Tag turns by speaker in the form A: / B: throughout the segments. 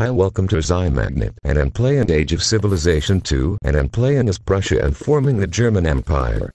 A: Hi welcome to ResignMagnate and Unplay and Age of Civilization 2 and Unplay as Prussia and forming the German Empire.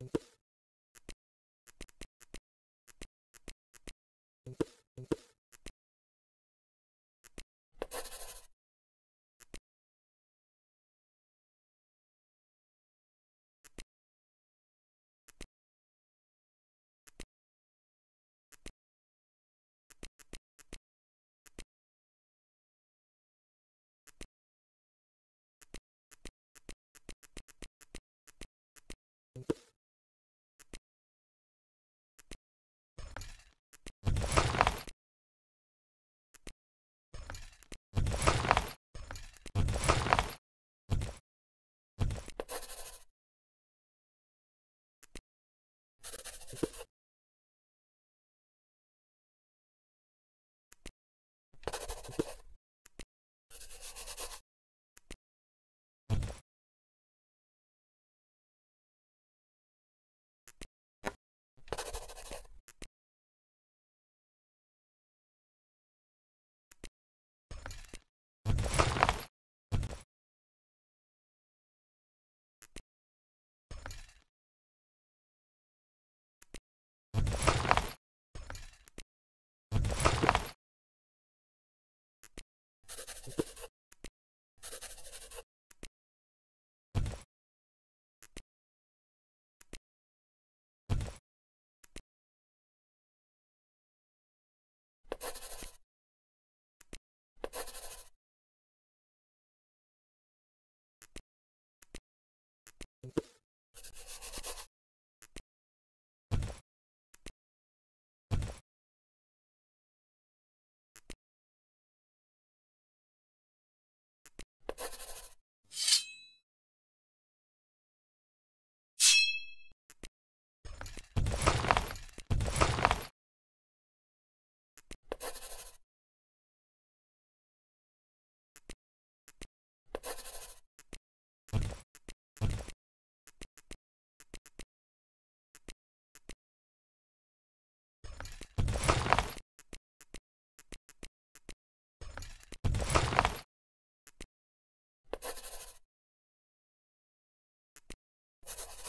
B: and you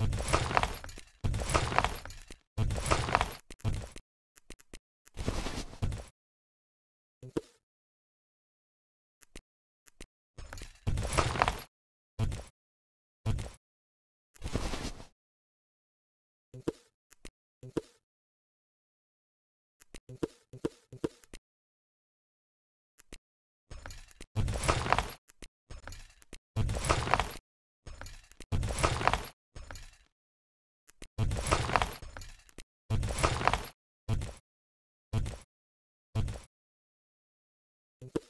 B: you and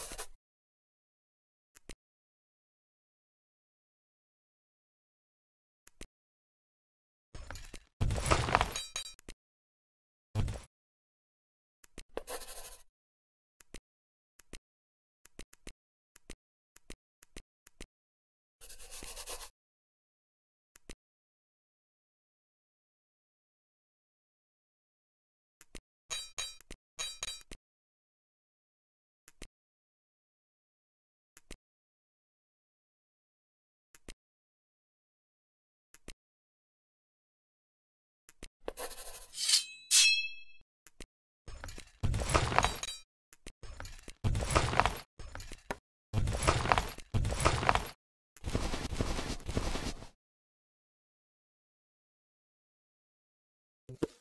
B: Thank you.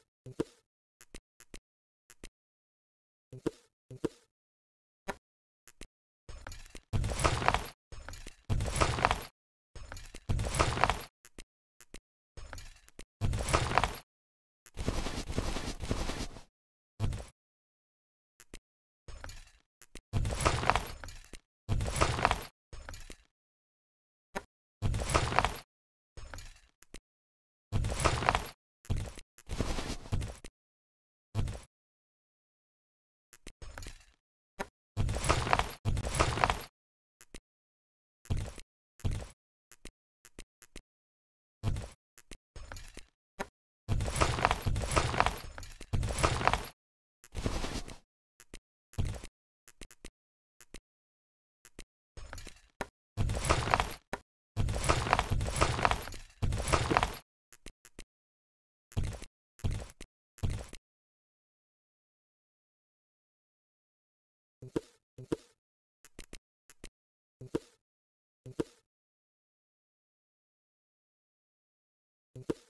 B: Thank you.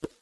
B: Thank you.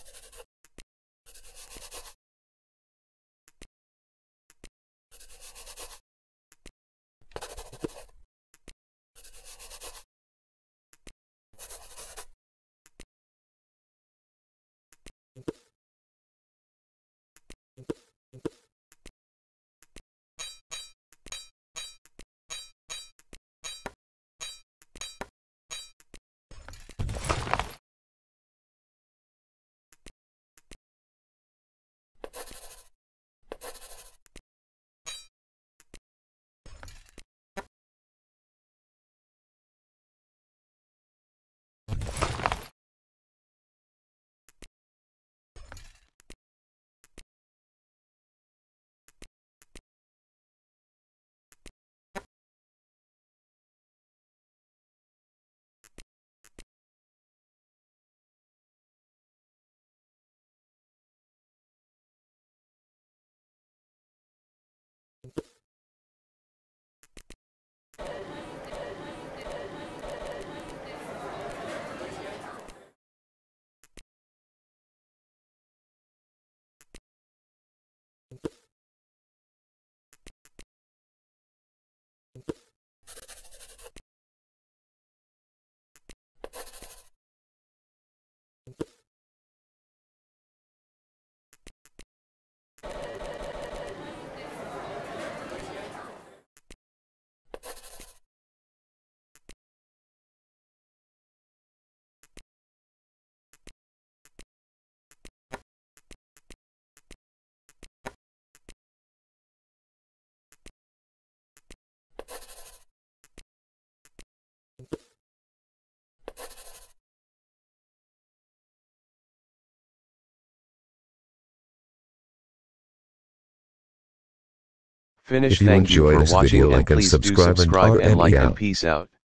B: Finish
A: If you
B: thank you
A: enjoyed
B: for
A: this
B: watching
A: video like and
B: please
A: subscribe and
B: subscribe and
A: and
B: like and peace out.